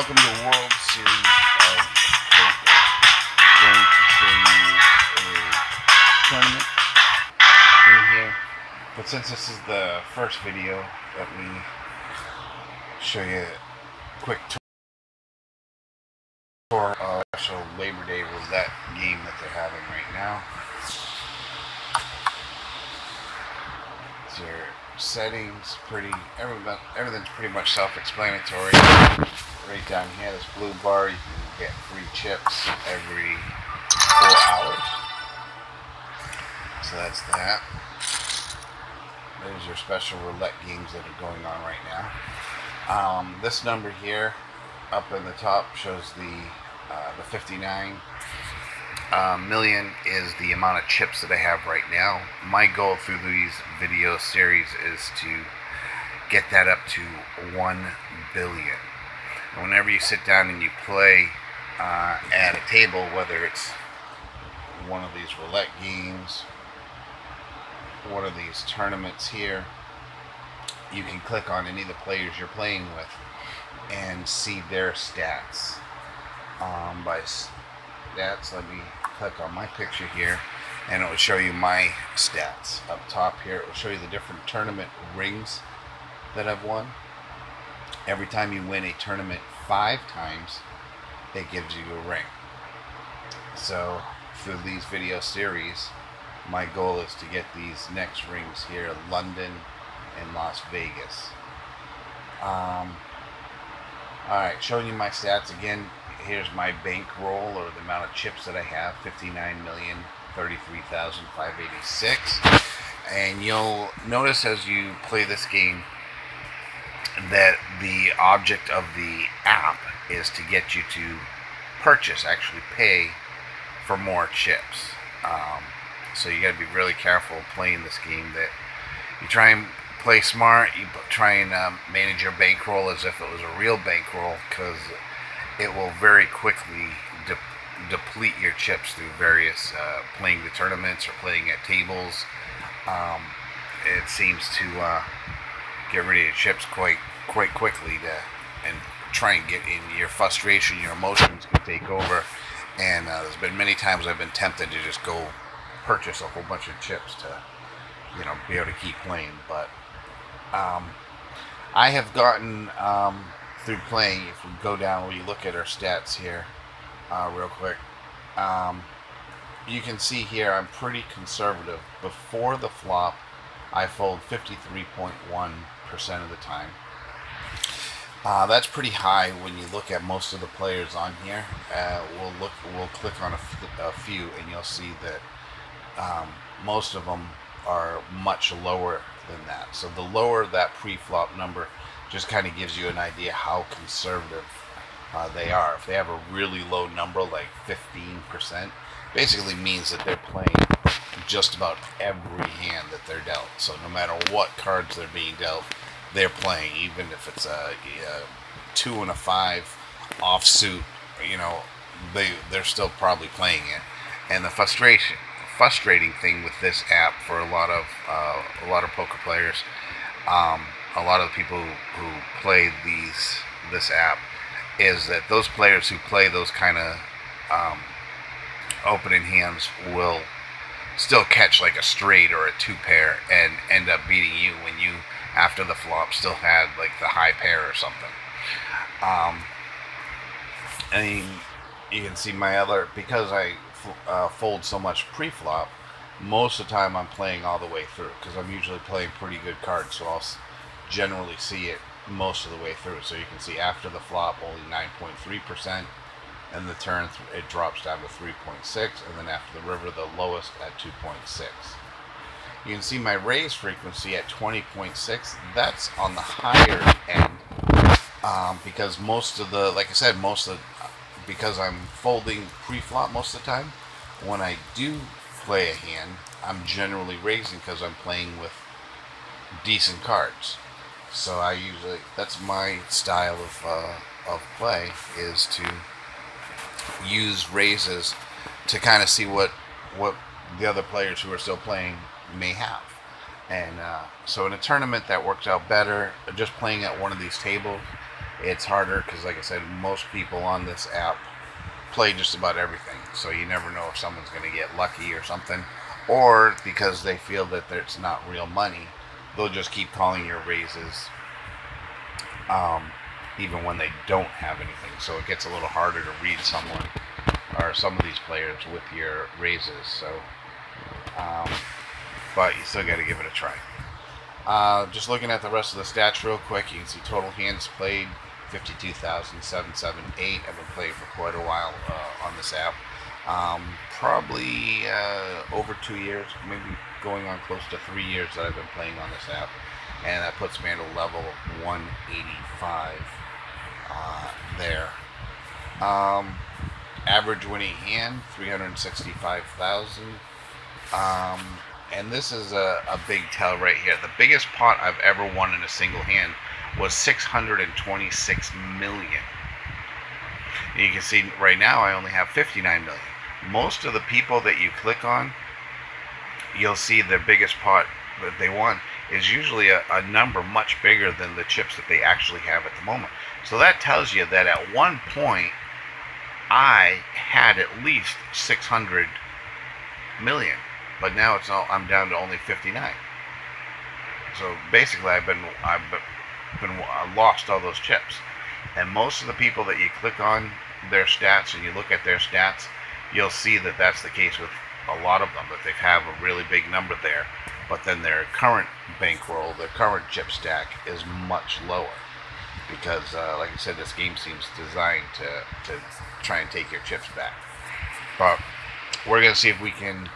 Welcome to World Series of Poker. Going to show you a tournament in here. But since this is the first video, let me show you a quick tour of special Labor Day roulette game that they're having right now. Your settings, pretty, everything, everything's pretty much self-explanatory. Right down here, this blue bar, you can get free chips every four hours. So that's that. There's your special roulette games that are going on right now. Um, this number here, up in the top, shows the uh, the 59 uh, million is the amount of chips that I have right now. My goal through these video series is to get that up to 1 billion. Whenever you sit down and you play uh, at a table, whether it's one of these roulette games, one of these tournaments here, you can click on any of the players you're playing with and see their stats um, by stats. Let me click on my picture here and it will show you my stats up top here. It will show you the different tournament rings that I've won. Every time you win a tournament five times, it gives you a ring. So through these video series, my goal is to get these next rings here, London and Las Vegas. Um, Alright, showing you my stats again here's my bankroll or the amount of chips that I have 59 million 33,586 and you'll notice as you play this game that the object of the app is to get you to purchase actually pay for more chips um, so you got to be really careful playing this game that you try and play smart you try and um, manage your bankroll as if it was a real bankroll because it will very quickly de- deplete your chips through various uh, playing the tournaments or playing at tables. Um, it seems to uh, get rid of your chips quite quite quickly to and try and get in your frustration, your emotions can take over. And uh, there's been many times I've been tempted to just go purchase a whole bunch of chips to, you know, be able to keep playing. But um, I have gotten um, through playing, if we go down, we look at our stats here uh, real quick, um, you can see here I'm pretty conservative. Before the flop, I fold 53.1% of the time. Uh, that's pretty high when you look at most of the players on here. Uh, we'll look, we'll click on a, few, and you'll see that um, most of them are much lower than that. So the lower that pre-flop number, just kind of gives you an idea how conservative uh, they are. If they have a really low number, like 15%, basically means that they're playing just about every hand that they're dealt. So no matter what cards they're being dealt, they're playing, even if it's a, a two and a five offsuit, you know, they they're still probably playing it. And the frustration, frustrating thing with this app for a lot of uh, a lot of poker players. Um, a lot of people who play these this app is that those players who play those kind of um, opening hands will still catch like a straight or a two pair and end up beating you when you after the flop still had like the high pair or something. Um, and you can see my other because I uh, fold so much pre-flop. Most of the time I'm playing all the way through because I'm usually playing pretty good cards, so I'll generally see it most of the way through. So you can see after the flop only 9.3%, and the turn it drops down to 3.6, and then after the river the lowest at 2.6. You can see my raise frequency at 20.6. That's on the higher end um, because most of the, like I said, most of because I'm folding pre-flop most of the time. When I do play a hand, I'm generally raising because I'm playing with decent cards. So I usually that's my style of uh, of play is to use raises to kind of see what what the other players who are still playing may have. And uh, so in a tournament that works out better, just playing at one of these tables it's harder because, like I said, most people on this app play just about everything. So you never know if someone's going to get lucky or something, or because they feel that it's not real money, they'll just keep calling your raises, um, even when they don't have anything. So it gets a little harder to read someone or some of these players with your raises. So, um, but you still got to give it a try. Uh, just looking at the rest of the stats real quick, you can see total hands played 52,778. I've been playing for quite a while uh, on this app. Um, probably uh, over two years, maybe going on close to three years that I've been playing on this app. And that puts me at a level 185 uh, there. Um, average winning hand, 365,000. Um, and this is a, a big tell right here. The biggest pot I've ever won in a single hand was 626 million. And you can see right now I only have 59 million. Most of the people that you click on, you'll see the biggest pot that they won is usually a, a number much bigger than the chips that they actually have at the moment. So that tells you that at one point I had at least 600 million, but now it's all, I'm down to only 59. So basically, I've been I've been I lost all those chips, and most of the people that you click on their stats and you look at their stats, you'll see that that's the case with a lot of them that they have a really big number there, but then their current bankroll, their current chip stack is much lower because, uh, like I said, this game seems designed to to try and take your chips back. But we're gonna see if we can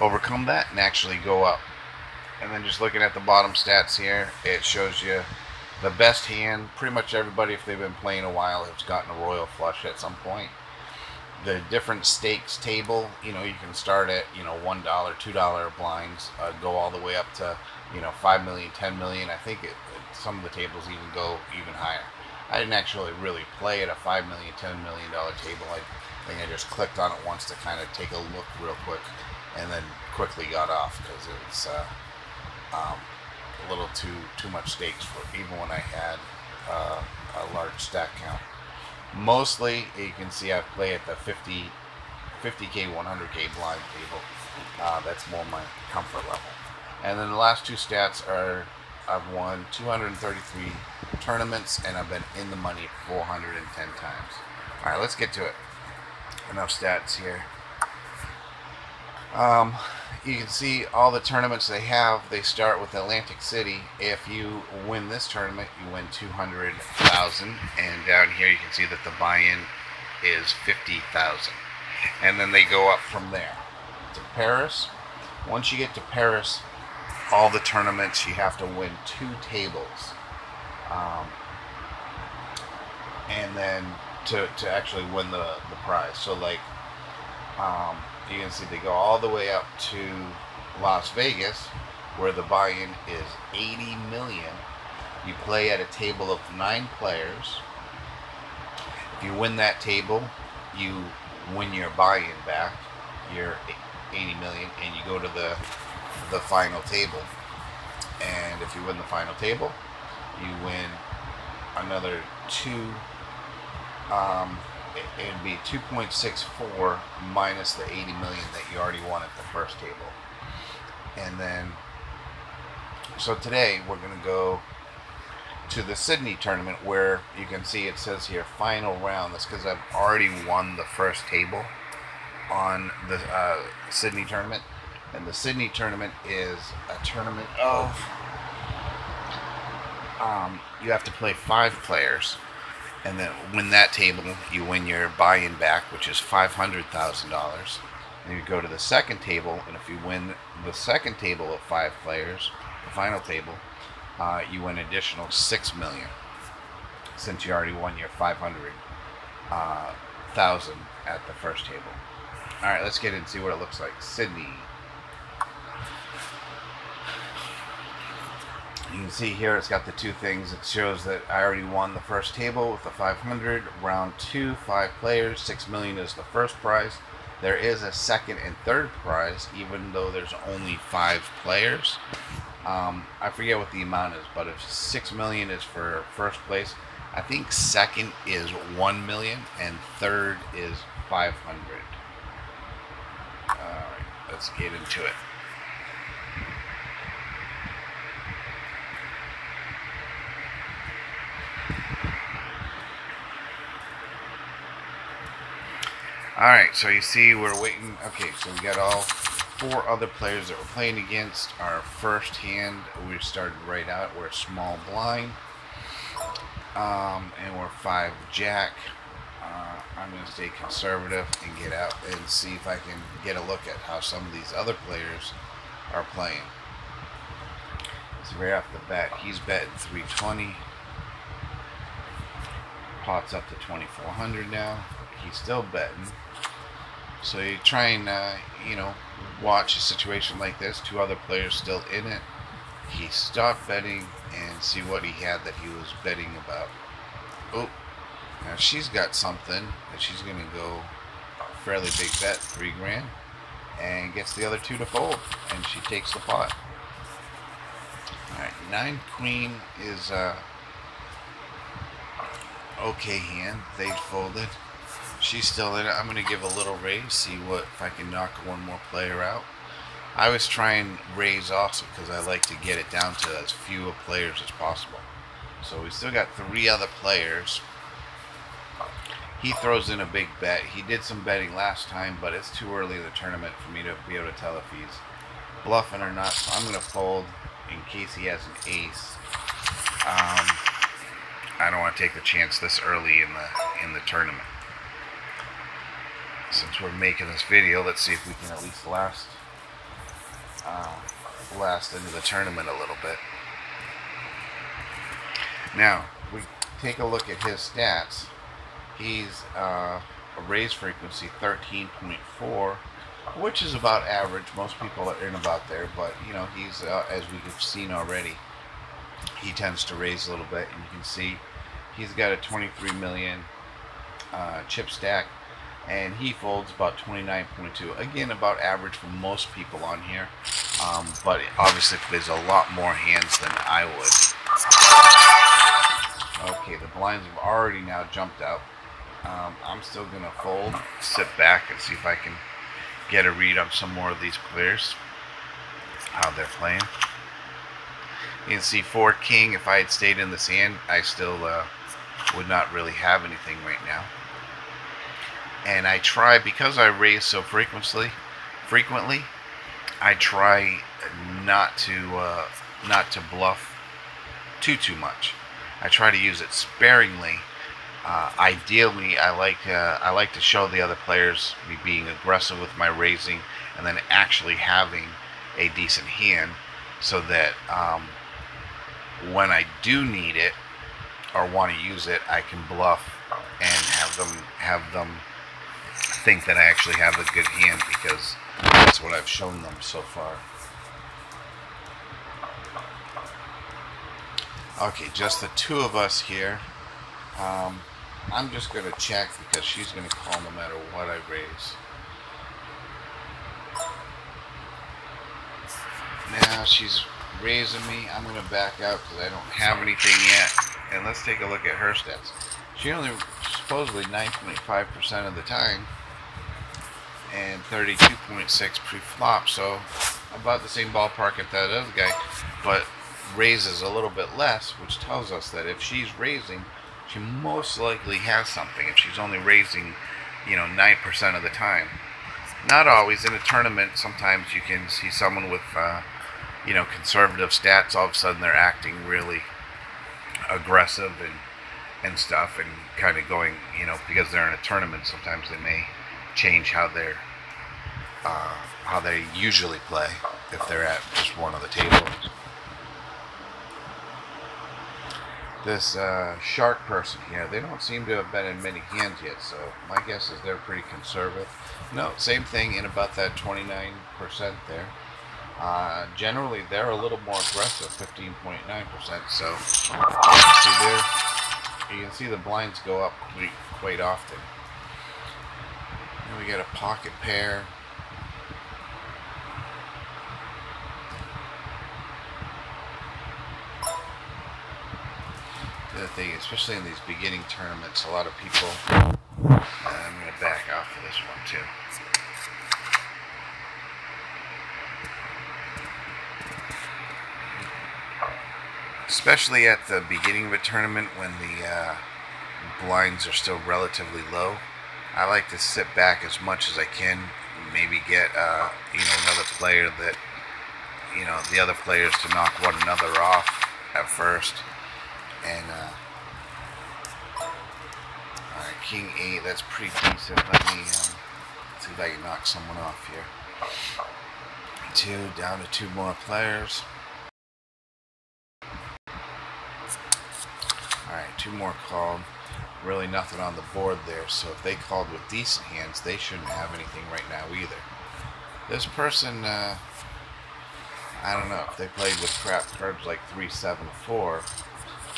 overcome that and actually go up. And then just looking at the bottom stats here, it shows you the best hand. Pretty much everybody, if they've been playing a while, has gotten a royal flush at some point. The different stakes table, you know, you can start at you know one dollar, two dollar blinds, uh, go all the way up to you know five million, ten million. I think it, some of the tables even go even higher. I didn't actually really play at a five million, ten million dollar table. I think I just clicked on it once to kind of take a look real quick, and then quickly got off because it was uh, um, a little too too much stakes for even when I had uh, a large stack count. Mostly, you can see I play at the 50, 50k, 100k blind table. Uh, that's more my comfort level. And then the last two stats are I've won 233 tournaments and I've been in the money 410 times. All right, let's get to it. Enough stats here. Um, you can see all the tournaments they have. They start with Atlantic City. If you win this tournament, you win 200,000. And down here, you can see that the buy-in is 50,000. And then they go up from there to Paris. Once you get to Paris, all the tournaments you have to win two tables. Um, and then to, to actually win the, the prize. So like um, you can see they go all the way up to Las Vegas, where the buy-in is 80 million. You play at a table of nine players. If you win that table, you win your buy-in back, your 80 million, and you go to the the final table. And if you win the final table, you win another two. Um, it, would be 2.64 minus the 80 million that you already won at the first table. And then, so today we're going to go to the Sydney tournament where you can see it says here final round. That's because I've already won the first table on the uh, Sydney tournament. And the Sydney tournament is a tournament of um, you have to play five players and then win that table, you win your buy-in back, which is five hundred thousand dollars. Then you go to the second table, and if you win the second table of five players, the final table, uh, you win additional six million. Since you already won your five hundred uh, thousand at the first table. All right, let's get in and see what it looks like. Sydney. You can see here it's got the two things. It shows that I already won the first table with the 500. Round two, five players, six million is the first prize. There is a second and third prize, even though there's only five players. Um, I forget what the amount is, but if six million is for first place, I think second is one million and third is five hundred. All right, let's get into it. All right, so you see we're waiting. Okay, so we got all four other players that we're playing against. Our first hand, we started right out. We're small blind. Um, and we're five jack. Uh, I'm going to stay conservative and get out and see if I can get a look at how some of these other players are playing. So right off the bat, he's betting 320. Pot's up to 2400 now. He's still betting. So you try and, uh, you know, watch a situation like this. Two other players still in it. He stopped betting and see what he had that he was betting about. Oh, now she's got something that she's going to go a fairly big bet, three grand, and gets the other two to fold, and she takes the pot. All right, nine queen is uh, okay hand. They folded. She's still in it. I'm going to give a little raise, see what if I can knock one more player out. I was trying raise also because I like to get it down to as few players as possible. So we still got three other players. He throws in a big bet. He did some betting last time, but it's too early in the tournament for me to be able to tell if he's bluffing or not. So I'm going to fold in case he has an ace. Um, I don't want to take the chance this early in the in the tournament since we're making this video, let's see if we can at least last uh, last into the tournament a little bit. Now, we take a look at his stats. He's uh, a raise frequency 13.4, which is about average. Most people are in about there, but you know he's uh, as we've seen already. He tends to raise a little bit, and you can see he's got a 23 million uh, chip stack and he folds about 29.2 again about average for most people on here um, but obviously plays a lot more hands than I would. Okay the blinds have already now jumped out. Um, I'm still gonna fold sit back and see if I can get a read on some more of these players how they're playing. You can see four king. If I had stayed in the sand I still uh, would not really have anything right now and I try because I raise so frequently. Frequently, I try not to uh, not to bluff too too much. I try to use it sparingly. Uh, ideally, I like uh, I like to show the other players me being aggressive with my raising, and then actually having a decent hand, so that um, when I do need it or want to use it, I can bluff and have them have them think that I actually have a good hand because that's what I've shown them so far. Okay, just the two of us here. Um, I'm just going to check because she's going to call no matter what I raise. Now she's raising me. I'm going to back out because I don't have anything yet. And let's take a look at her stats. She only supposedly 9.5% of the time and 32.6 pre-flop, so about the same ballpark as that other guy, but raises a little bit less, which tells us that if she's raising, she most likely has something. If she's only raising, you know, 9% of the time. Not always. In a tournament, sometimes you can see someone with, uh, you know, conservative stats. All of a sudden, they're acting really aggressive and and stuff, and kind of going, you know, because they're in a tournament. Sometimes they may change how they're uh, how they usually play if they're at just one of the tables. This uh, shark person here, they don't seem to have been in many hands yet, so my guess is they're pretty conservative. No, same thing in about that 29% there. Uh, generally, they're a little more aggressive, 15.9%. So see there, you can see the blinds go up quite often. And we get a pocket pair. The thing, especially in these beginning tournaments, a lot of people. I'm going to back off of this one too. Especially at the beginning of a tournament when the uh, blinds are still relatively low. I like to sit back as much as I can, maybe get uh, you know another player that you know the other players to knock one another off at first, and uh, King eight. That's pretty decent. Let me um, see if I can knock someone off here. Two down to two more players. All right, two more called really nothing on the board there. So if they called with decent hands, they shouldn't have anything right now either. This person, uh, I don't know, if they played with crap cards like 3, 7, 4,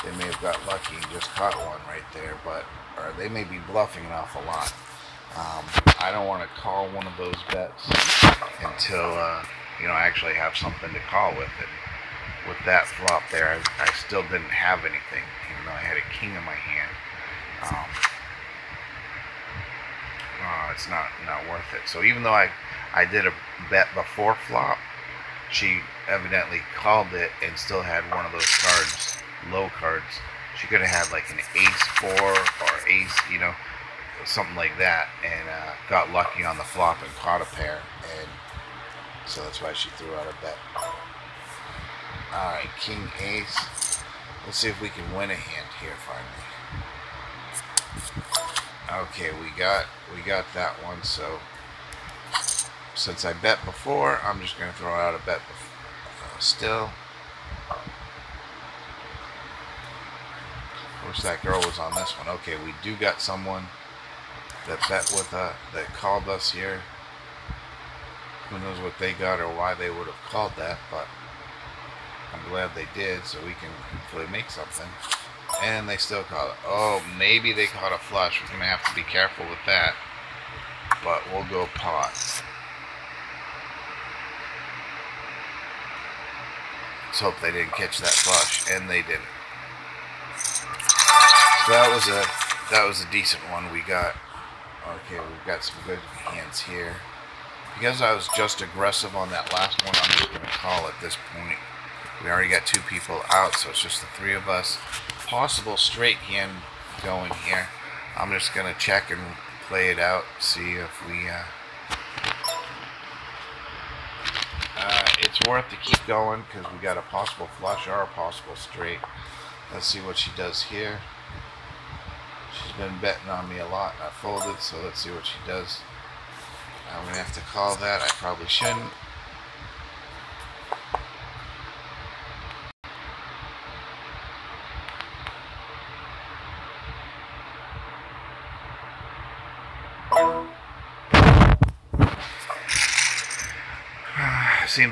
they may have got lucky and just caught one right there, but or they may be bluffing an awful lot. Um, I don't want to call one of those bets until, uh, you know, I actually have something to call with it. With that flop there, I, I still didn't have anything, even though I had a king in my hand. Um, uh, it's not not worth it. So even though I I did a bet before flop, she evidently called it and still had one of those cards, low cards. She could have had like an ace four or ace, you know, something like that, and uh, got lucky on the flop and caught a pair, and so that's why she threw out a bet. All right, king ace. Let's see if we can win a hand here finally. Okay, we got we got that one. So since I bet before, I'm just going to throw out a bet uh, still. Of course, that girl was on this one. Okay, we do got someone that bet with us, that called us here. Who knows what they got or why they would have called that, but I'm glad they did, so we can hopefully make something. And they still caught it. Oh, maybe they caught a flush. We're going to have to be careful with that. But we'll go pot. Let's hope they didn't catch that flush. And they didn't. So that was a that was a decent one we got. Okay, we've got some good hands here. Because I was just aggressive on that last one, I'm just going to call at this point. We already got two people out, so it's just the three of us possible straight hand going here. I'm just going to check and play it out, see if we... Uh, uh, it's worth to keep going because we got a possible flush or a possible straight. Let's see what she does here. She's been betting on me a lot and I folded, so let's see what she does. I'm going to have to call that. I probably shouldn't.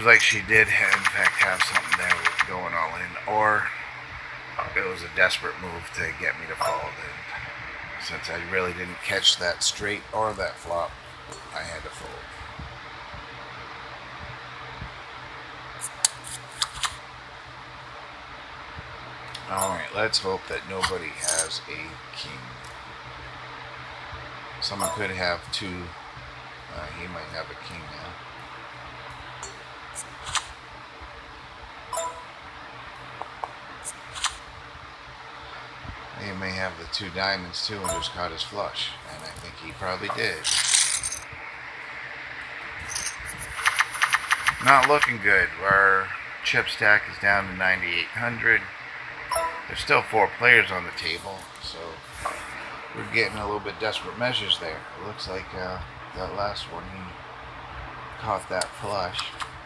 Seems like she did, have, in fact, have something there with going all in, or it was a desperate move to get me to fold. Since I really didn't catch that straight or that flop, I had to fold. Alright, let's hope that nobody has a king. Someone could have two. Uh, he might have a king now. He may have the two diamonds too and just caught his flush. And I think he probably did. Not looking good. Our chip stack is down to 9,800. There's still four players on the table, so we're getting a little bit desperate measures there. It looks like uh, that last one, he caught that flush,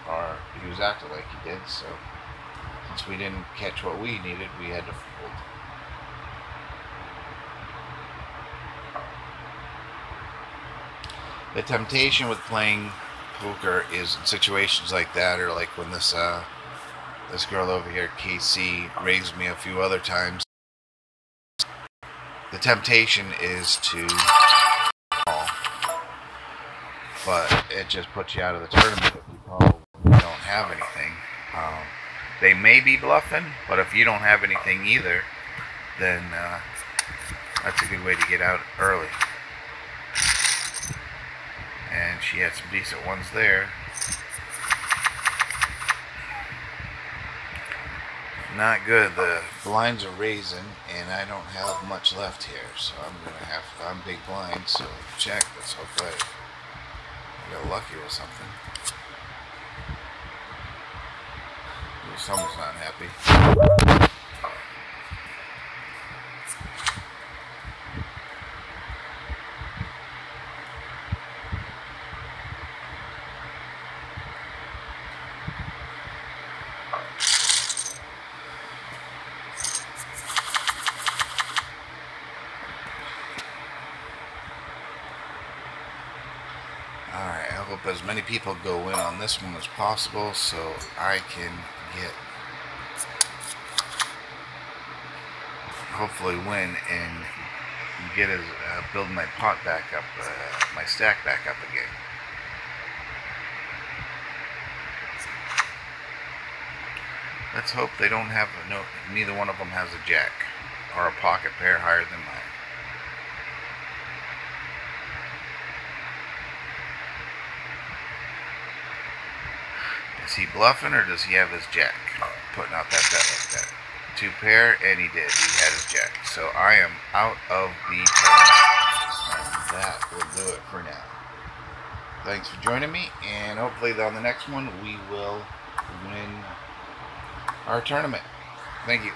or he was acting like he did, so since we didn't catch what we needed, we had to fold. The temptation with playing poker is in situations like that, or like when this uh, this girl over here, KC, raised me a few other times. The temptation is to call, but it just puts you out of the tournament if you call you don't have anything. Um, they may be bluffing, but if you don't have anything either, then uh, that's a good way to get out early. And she had some decent ones there. Not good. The blinds are raising, and I don't have much left here, so I'm gonna have. I'm big blind, so check. Let's hope I, got lucky with something. Someone's not happy. As many people go in on this one as possible so I can get hopefully win and get as uh, build my pot back up, uh, my stack back up again. Let's hope they don't have no. Neither one of them has a jack or a pocket pair higher than mine. Is he bluffing or does he have his jack? Putting out that bet like that. Two pair, and he did. He had his jack. So I am out of the tournament. And that will do it for now. Thanks for joining me, and hopefully on the next one we will win our tournament. Thank you.